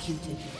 Executed.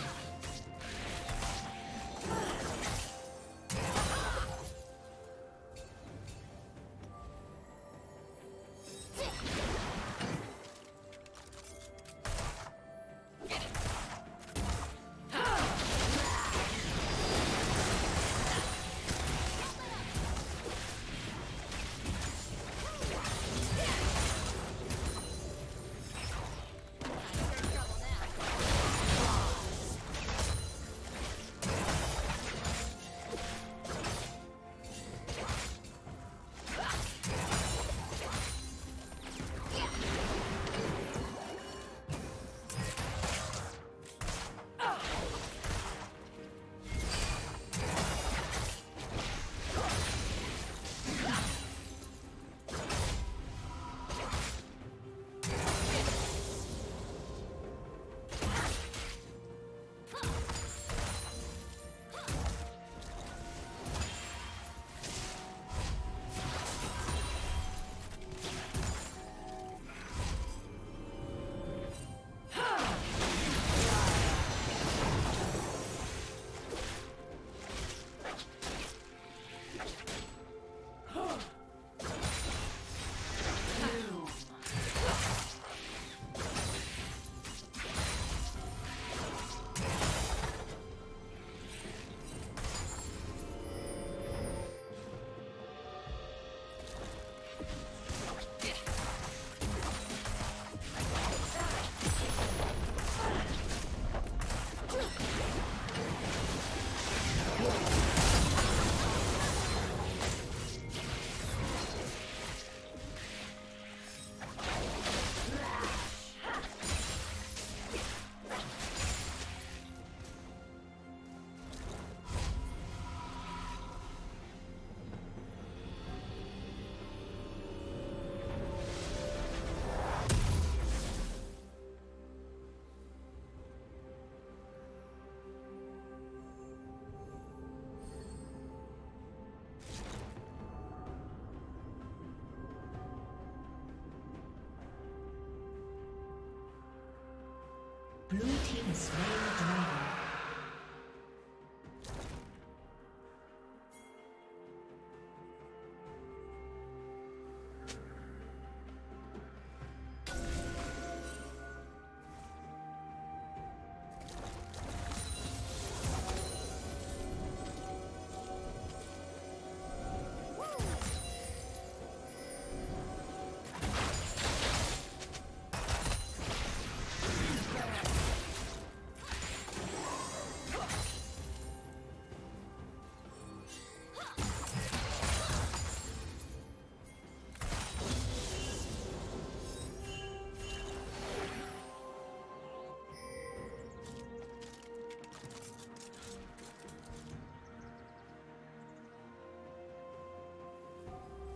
Blue team is slain the.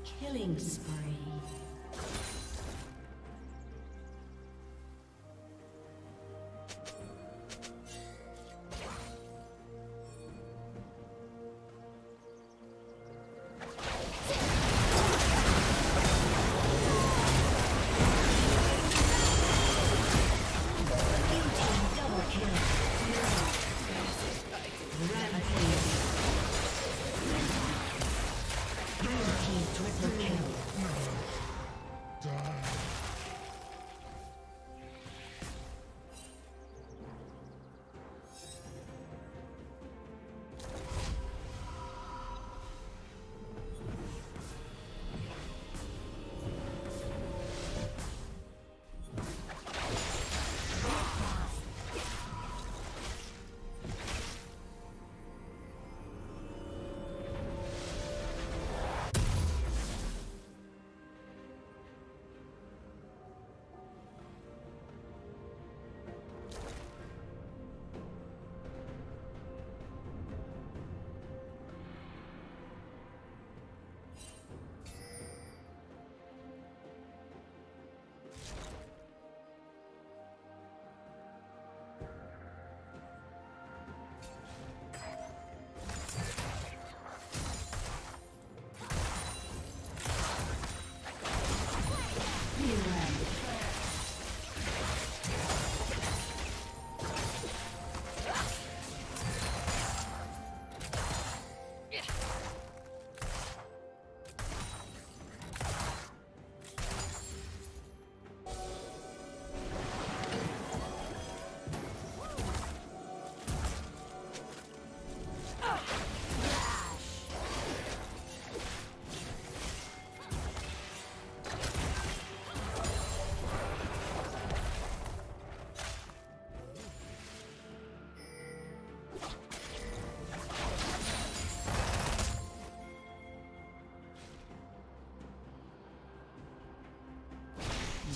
Killing spree.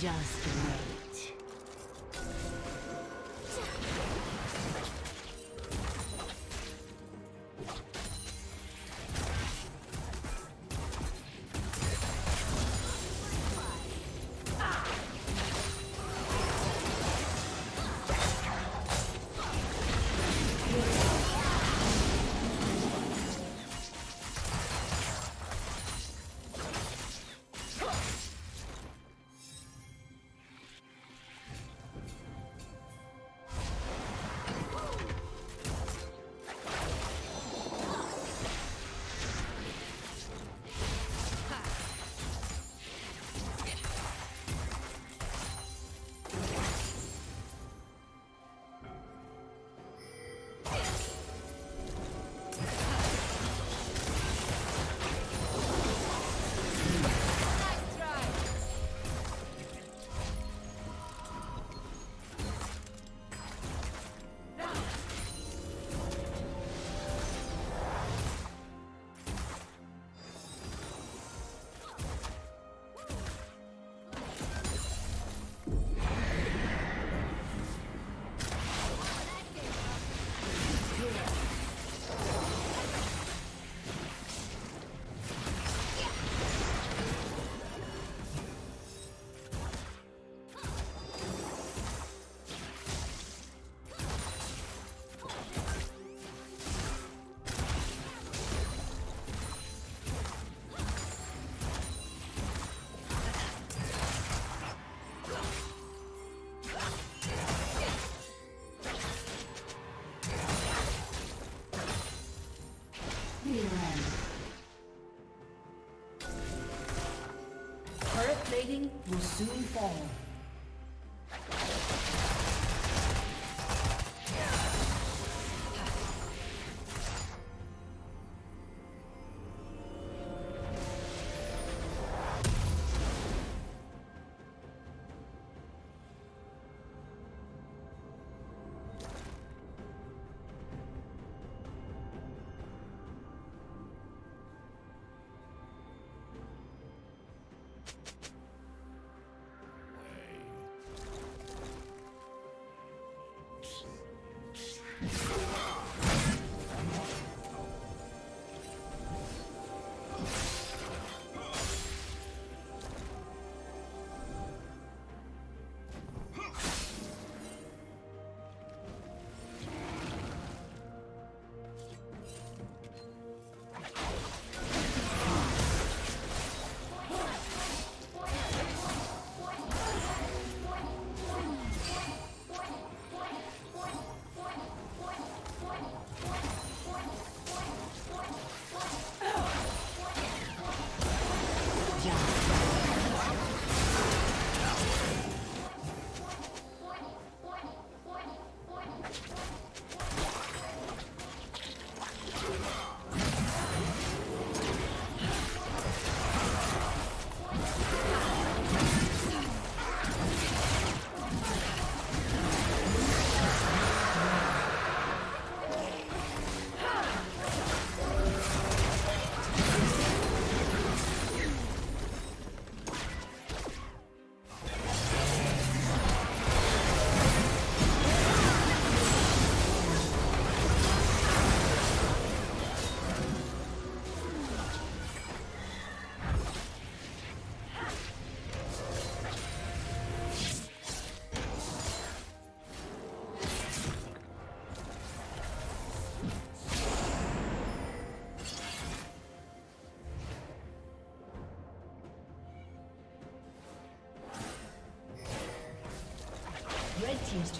Just wait. Soon fall.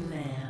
Live.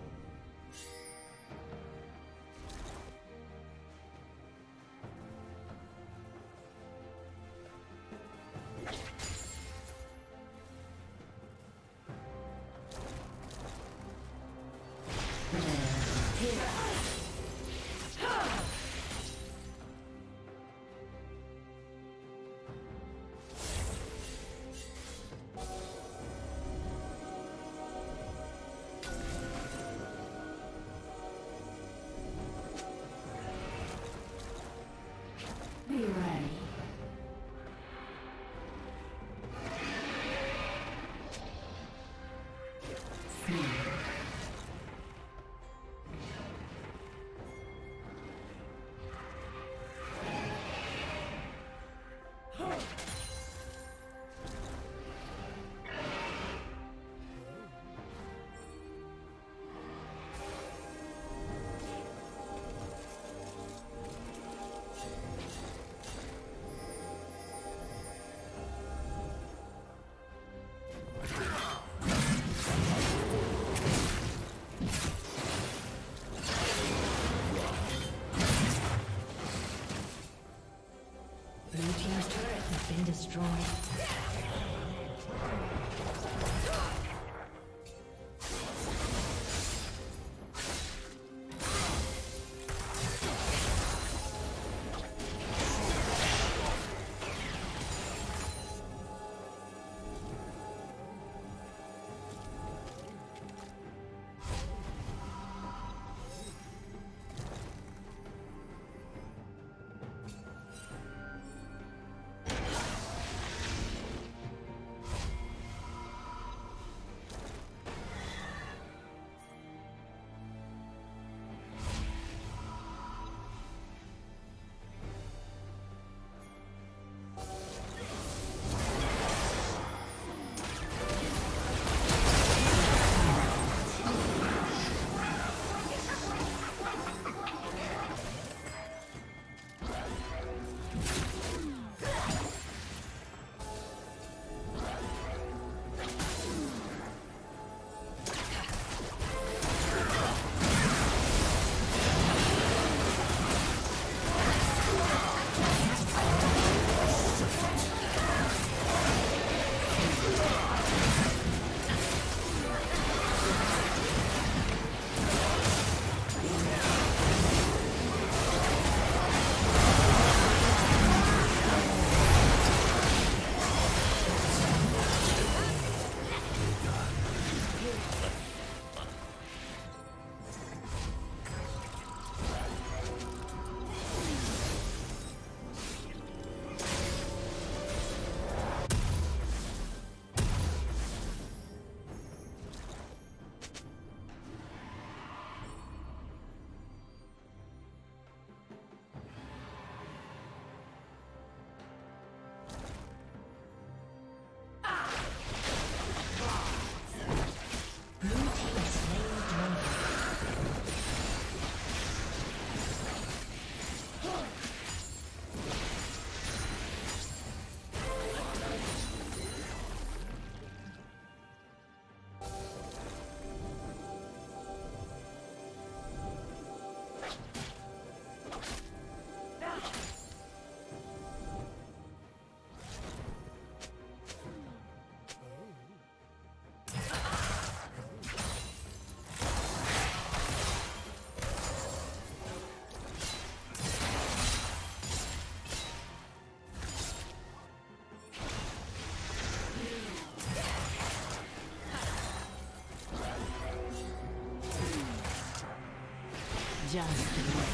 Just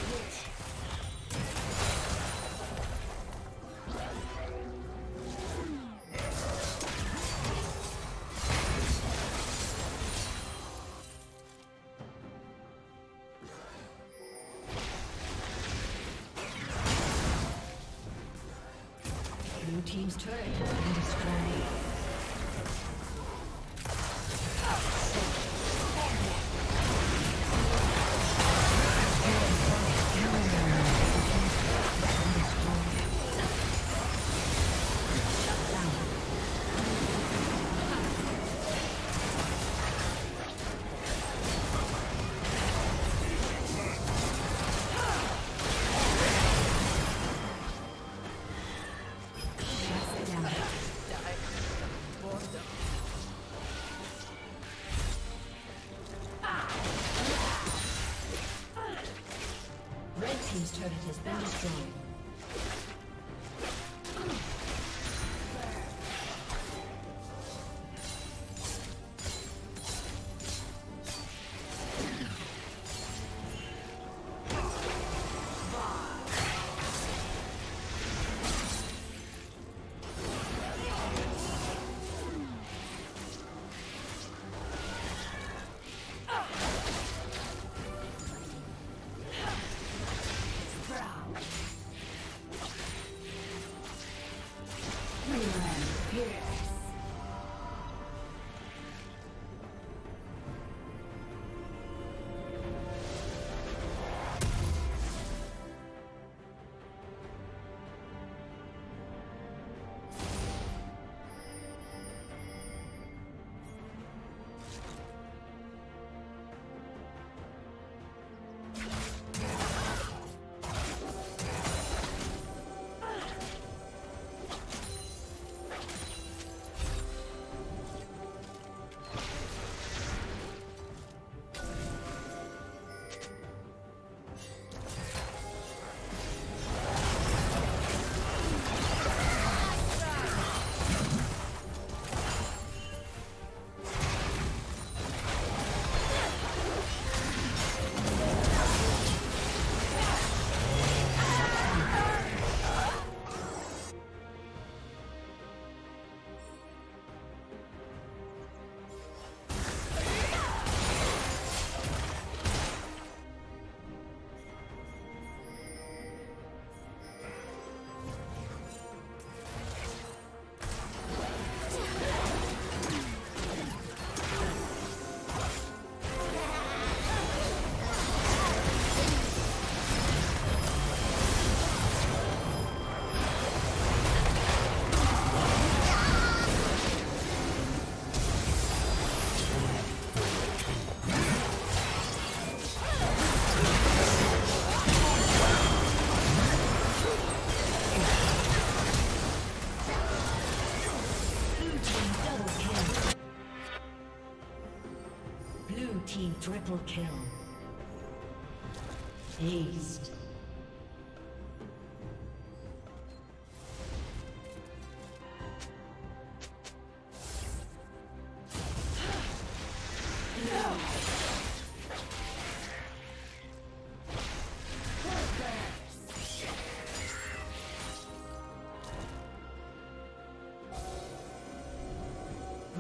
destroyed.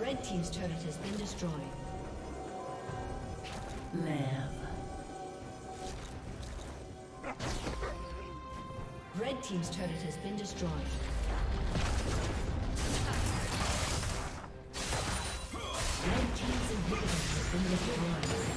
Red Team's turret has been destroyed. Live. Red Team's turret has been destroyed. Red Team's inhibitor has been destroyed.